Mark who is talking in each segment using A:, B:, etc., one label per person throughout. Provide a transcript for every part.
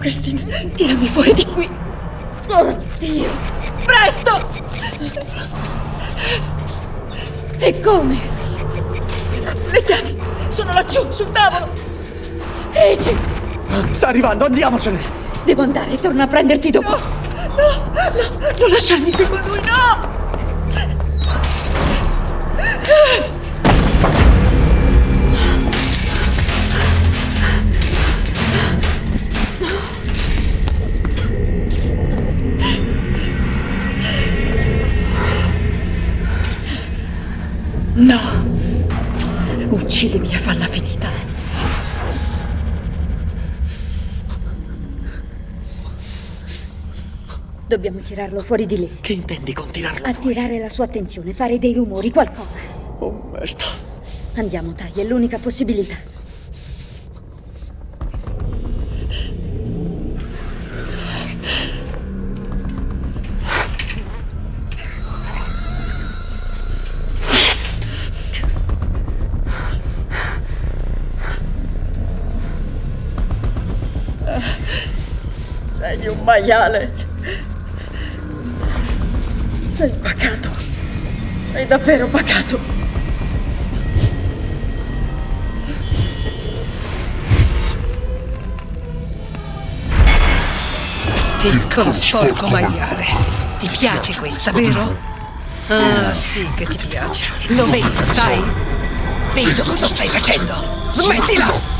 A: Christine. Tirami fuori di qui.
B: Oddio!
A: Presto!
B: E come?
A: Le chiavi sono laggiù, sul tavolo.
B: Regi!
C: Sta arrivando, andiamocene!
B: Devo andare, torno a prenderti dopo.
A: No, no, non lasciarmi qui con lui, no! No! Uccidimi e falla finita.
B: Dobbiamo tirarlo fuori di lì.
C: Che intendi con tirarlo fuori?
B: Attirare la sua attenzione, fare dei rumori, qualcosa.
C: Oh, merda.
B: Andiamo, Tai, è l'unica possibilità.
A: Sei un maiale. Sei pacato. Sei davvero pacato.
D: Piccolo sporco maiale. Ti piace questa, vero? Ah, sì che ti piace. Lo vedo, sai? Vedo cosa stai facendo. Smettila!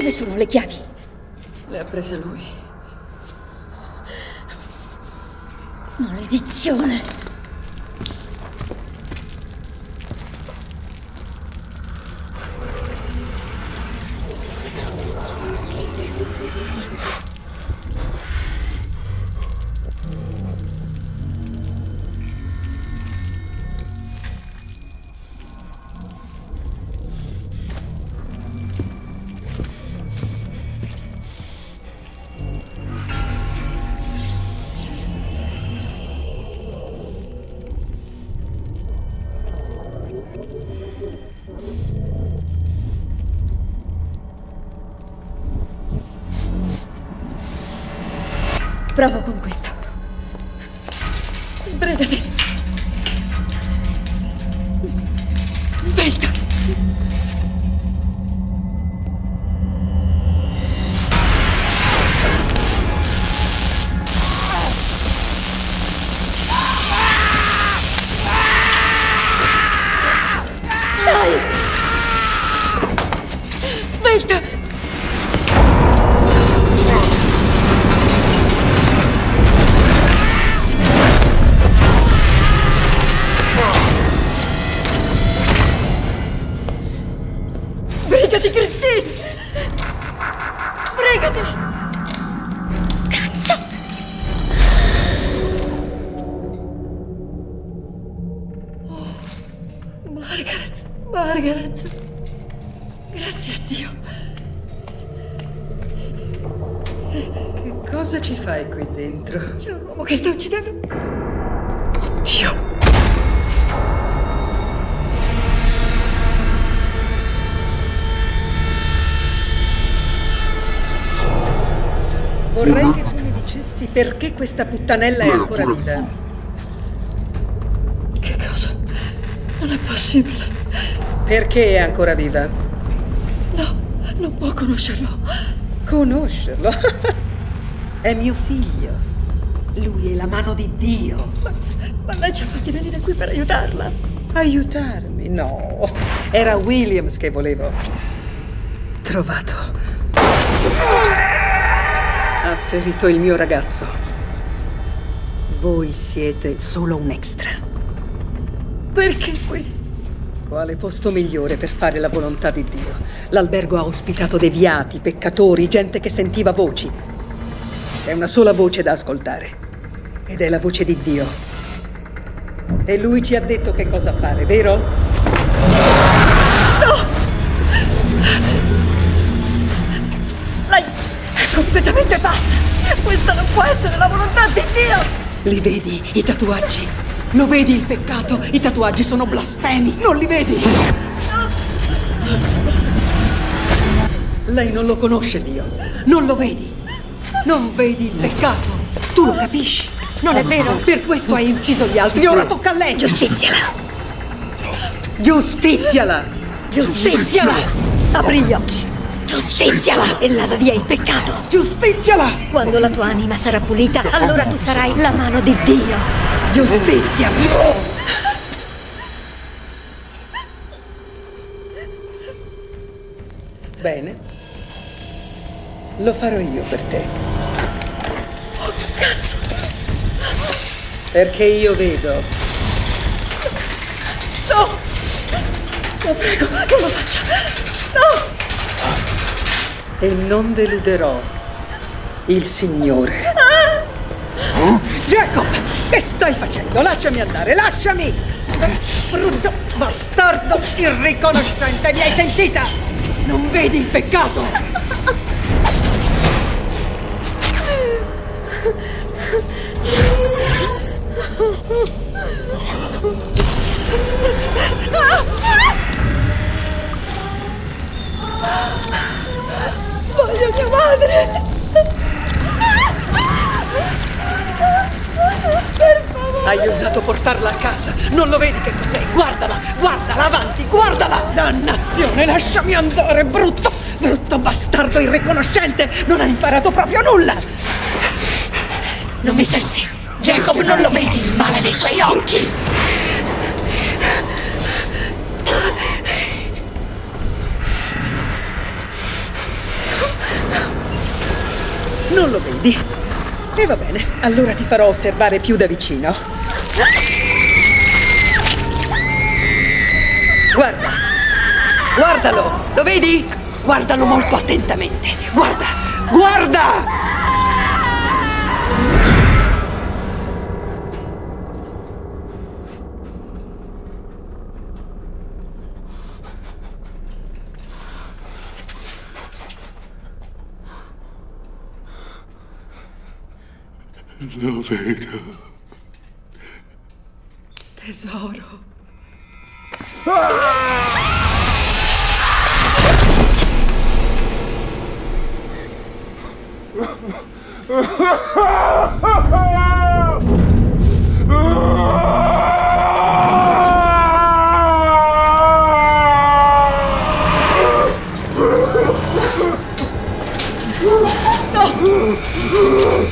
B: Dove sono le chiavi?
A: Le ha prese lui.
B: Maledizione! Provo con questo.
A: Sbrigati! Margaret. Grazie a Dio.
D: Che cosa ci fai qui dentro?
A: C'è un uomo che sta uccidendo. Dio!
D: Vorrei che tu mi dicessi perché questa puttanella è ancora viva.
A: Che cosa? Non è possibile.
D: Perché è ancora viva?
A: No, non può conoscerlo.
D: Conoscerlo. è mio figlio. Lui è la mano di Dio.
A: Ma, ma lei ci ha fatti venire qui per aiutarla.
D: Aiutarmi? No. Era Williams che volevo. Trovato. Ha ferito il mio ragazzo. Voi siete solo un extra.
A: Perché qui?
D: Quale posto migliore per fare la volontà di Dio? L'albergo ha ospitato deviati, peccatori, gente che sentiva voci. C'è una sola voce da ascoltare. Ed è la voce di Dio. E lui ci ha detto che cosa fare, vero?
A: No! Lei è completamente pazza! Questa non può essere la volontà di Dio!
D: Li vedi, i tatuaggi? Lo vedi il peccato? I tatuaggi sono blasfemi, non li vedi? Lei non lo conosce Dio, non lo vedi. Non vedi il peccato. Tu lo capisci. Non è vero? Per questo hai ucciso gli altri. Ora tocca a lei.
B: Giustiziala!
D: Giustiziala.
B: Giustiziala! Apri gli occhi! Giustiziala! E lava via il peccato!
D: Giustiziala.
B: Quando la tua anima sarà pulita, allora tu sarai la mano di Dio!
D: Giustizia. Bene. Lo farò io per te. Perché io vedo.
A: No! La prego, non lo faccia! No!
D: E non deluderò il Signore. Jacob, che stai facendo? Lasciami andare, lasciami! Brutto bastardo irriconoscente, mi hai sentita? Non vedi il peccato?
A: Voglio
D: Hai osato portarla a casa. Non lo vedi che cos'è? Guardala, guardala avanti, guardala! Dannazione, lasciami andare, brutto, brutto bastardo irriconoscente! Non hai imparato proprio nulla! Non mi senti? Jacob, non lo vedi il male dei suoi occhi! Non lo vedi? E va bene, allora ti farò osservare più da vicino. Guarda, guardalo, lo vedi? Guardalo molto attentamente. Guarda, guarda!
C: Lo vedo.
D: Tesoro.
E: Ah!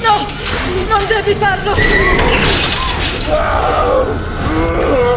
E: No! Non devi farlo! Ugh.